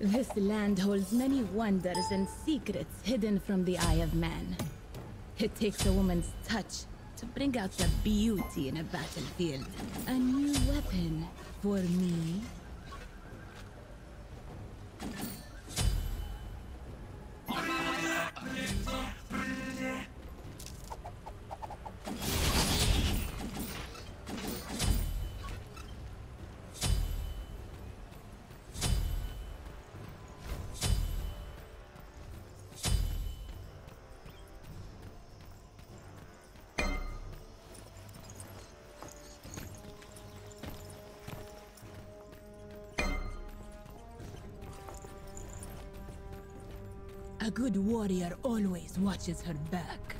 This land holds many wonders and secrets hidden from the eye of man. It takes a woman's touch to bring out the beauty in a battlefield. A new weapon for me. A good warrior always watches her back.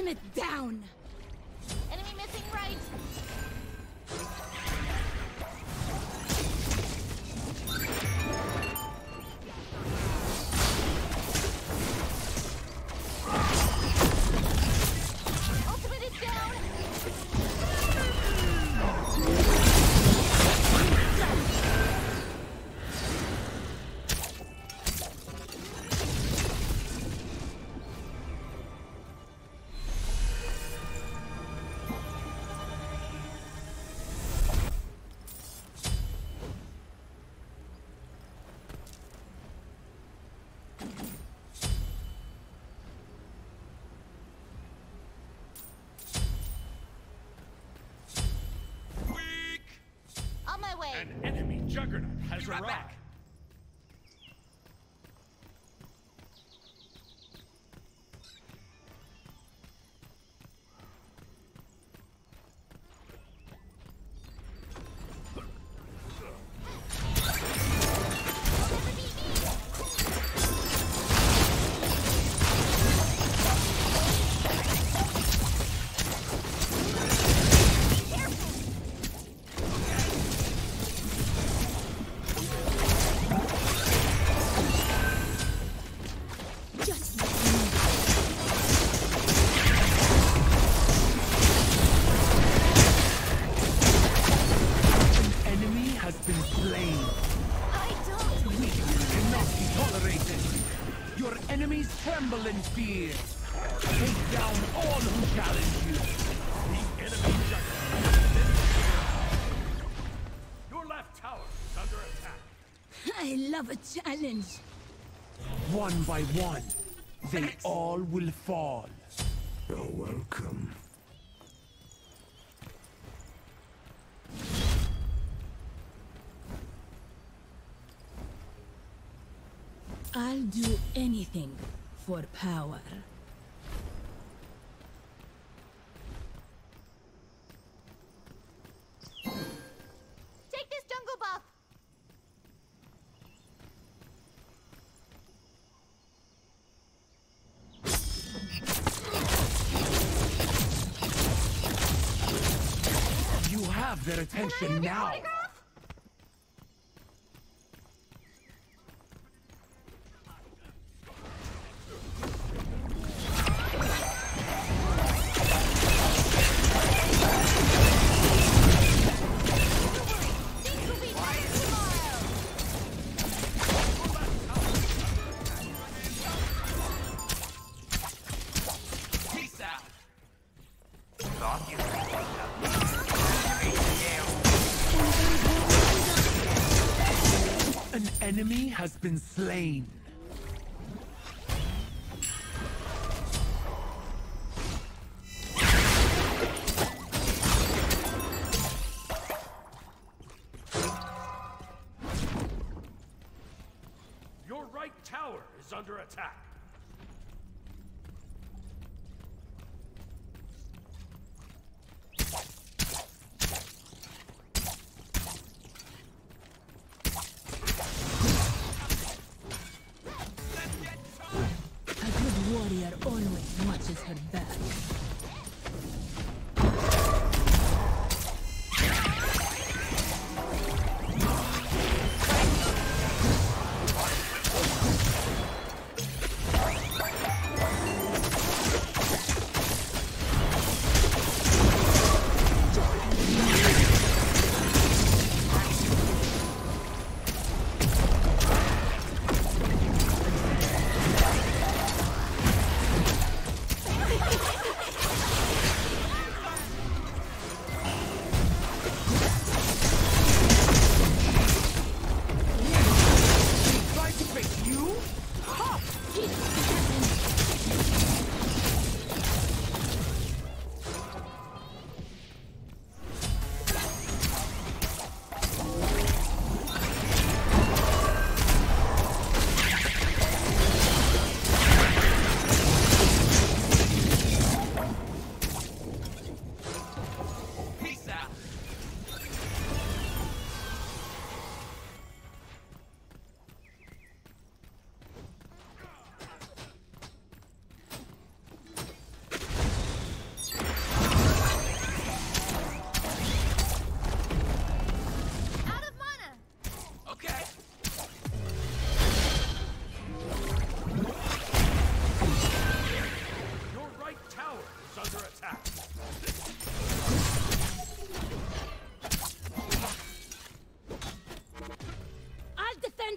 ultimate down! Enemy missing right! An enemy juggernaut has arrived. Back. another challenge. One by one, they all will fall. You're welcome. I'll do anything for power. attention now! has been slain.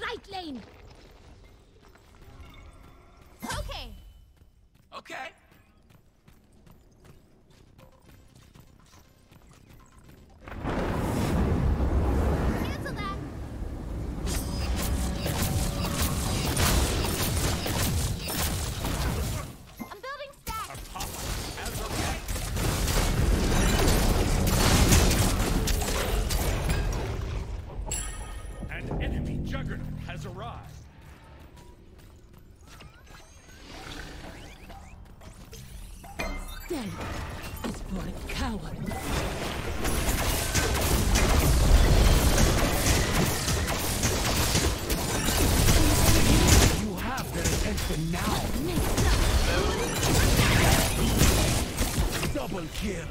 Right lane. Okay. Okay. Double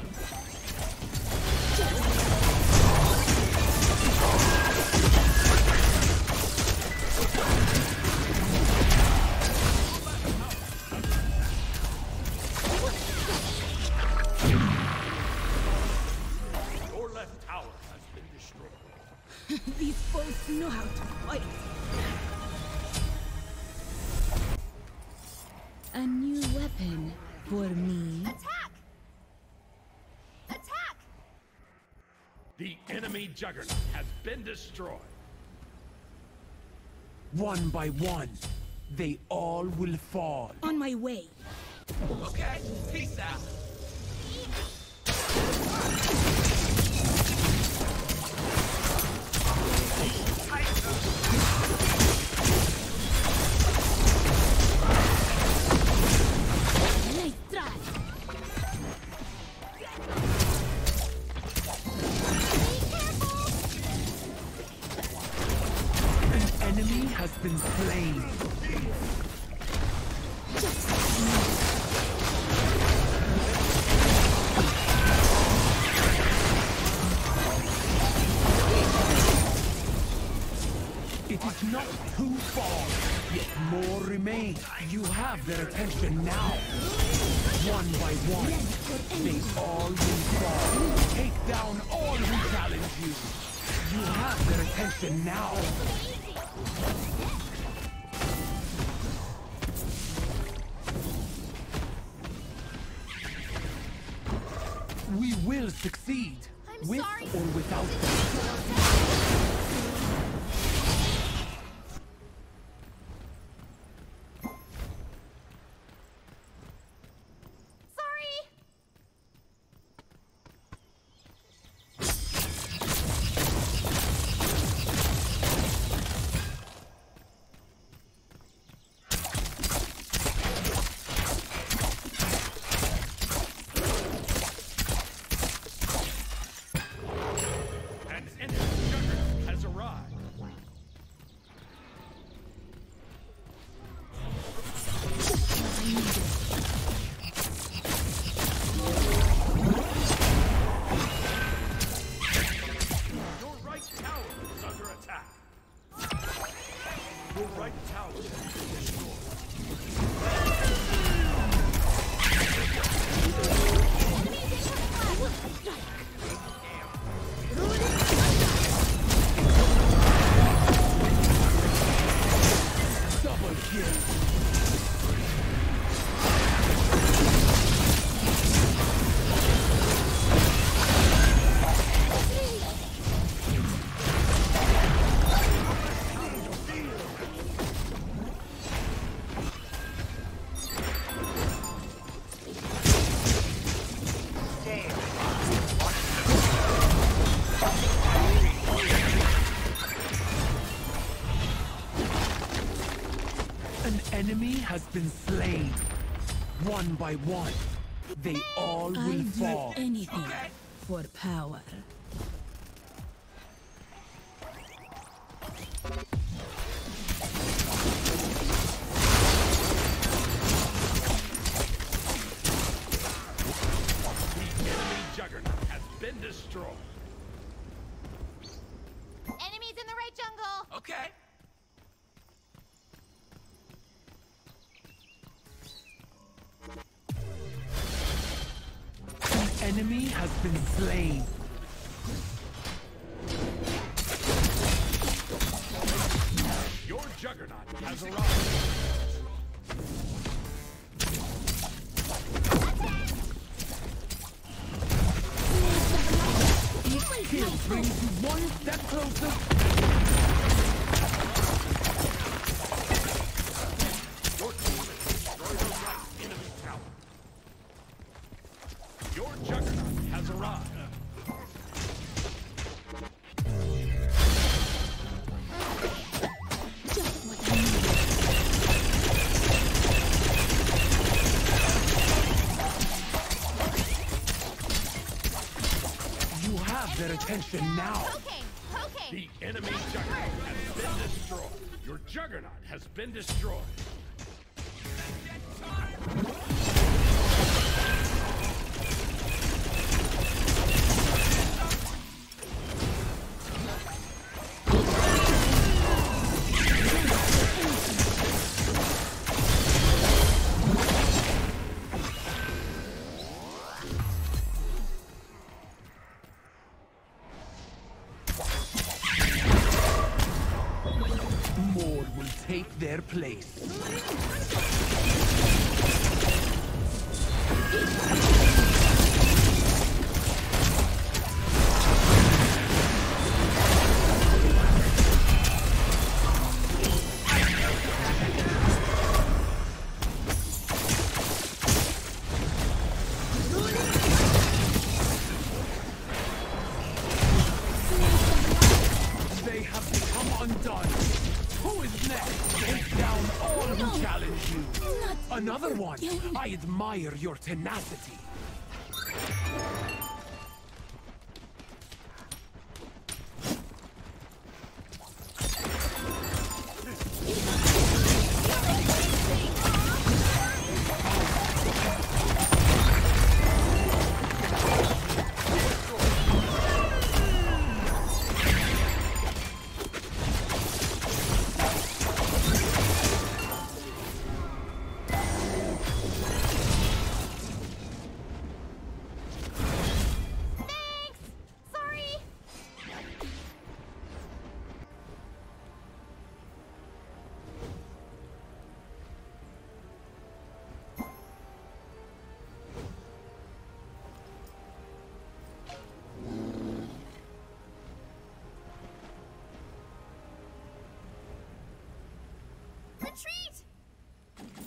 juggernaut has been destroyed. One by one, they all will fall. On my way. Okay, peace out. Their attention now. One by one, they all will fall. Take down all who challenge you. You have their attention now. We will succeed. I'm with sorry. or without them. By one, they all will I'll fall. anything has been slain. You have their attention now. Okay, okay. The enemy juggernaut has been destroyed. Your juggernaut has been destroyed. their place. admire your tenacity.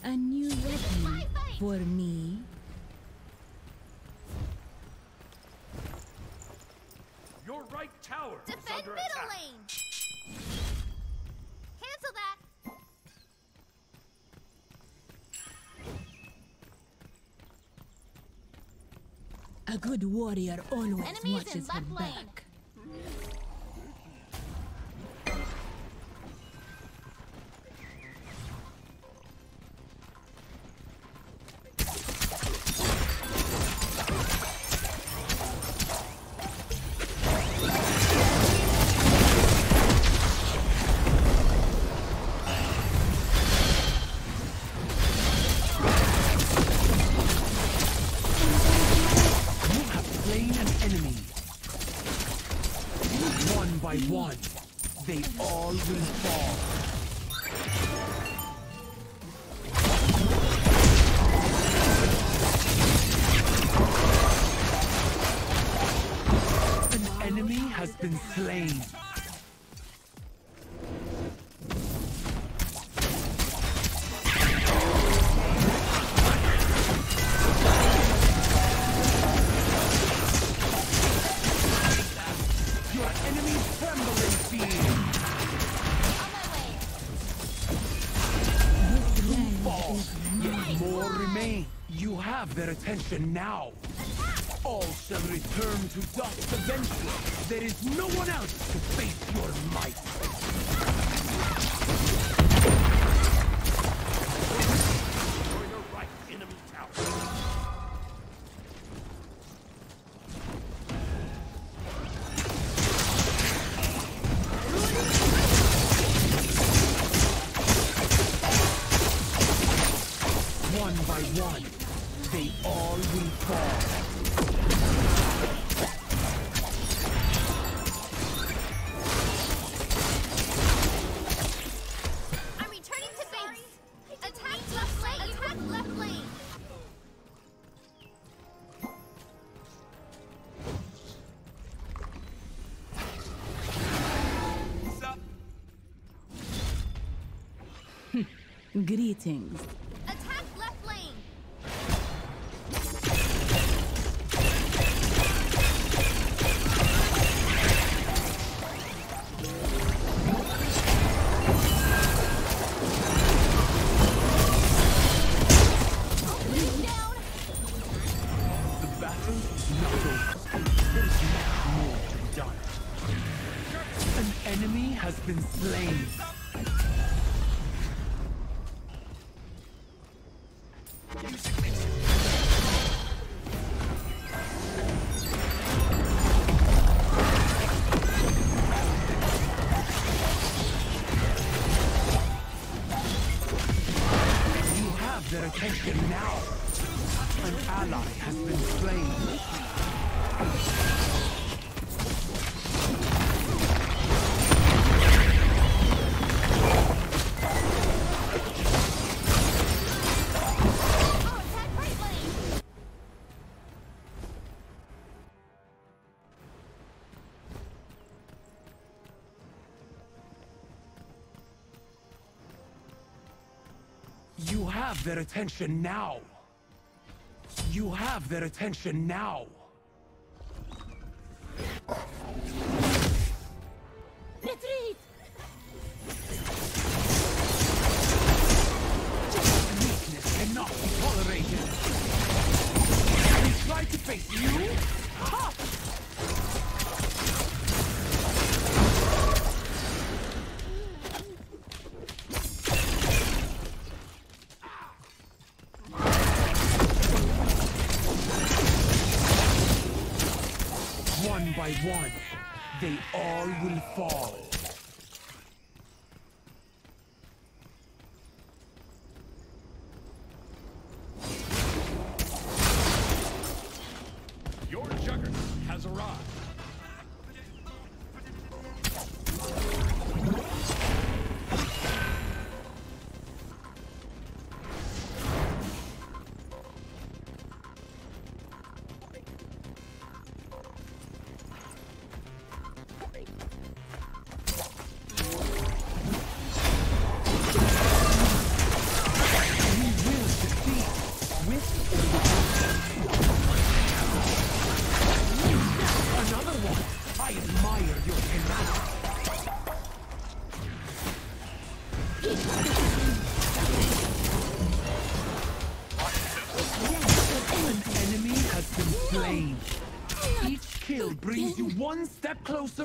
A new weapon for me. Your right tower Defend is under middle attack. lane! Cancel that! A good warrior always Enemies watches her back. attention now! Attack! All shall return to dust eventually! There is no one else to face your might! Greetings. have their attention now. You have their attention now. one.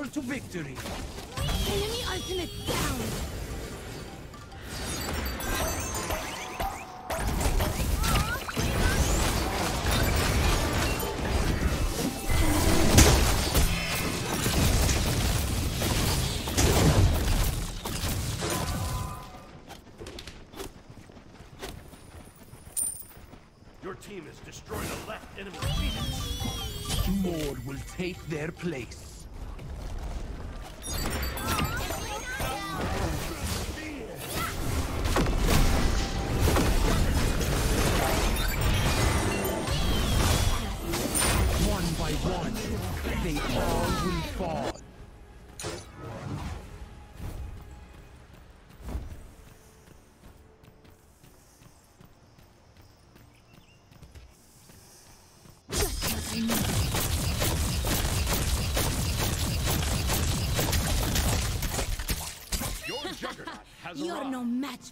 battle to victory. Enemy ultimate down. Your team has destroyed a left enemy Phoenix. More will take their place.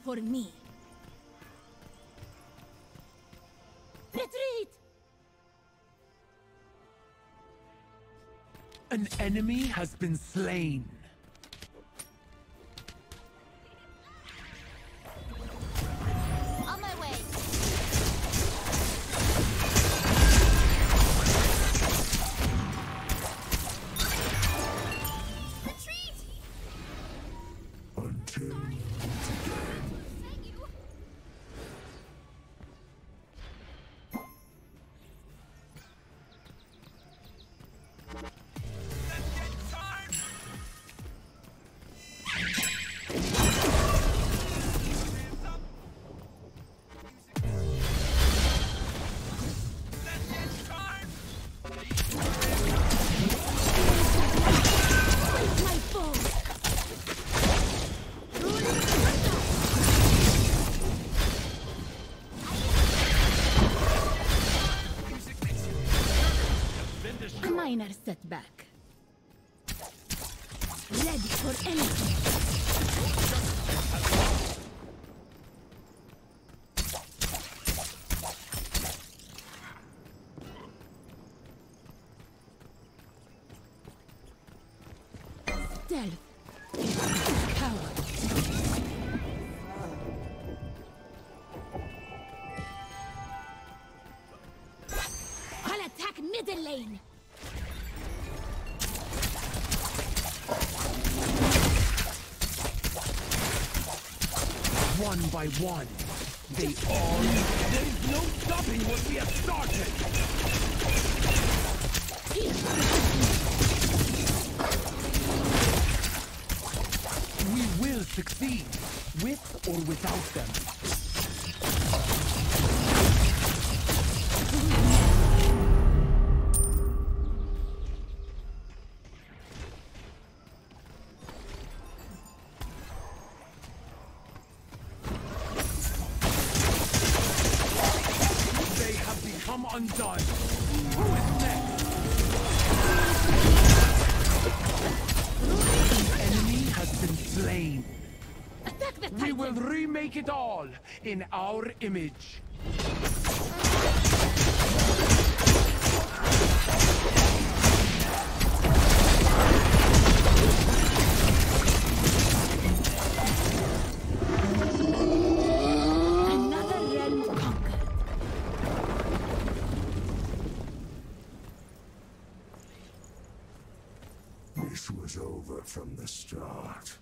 for me. Retreat! An enemy has been slain. minor setback. Ready for anything. By one, they all. There is no stopping what we have started. We will succeed, with or without them. Image. This was over from the start.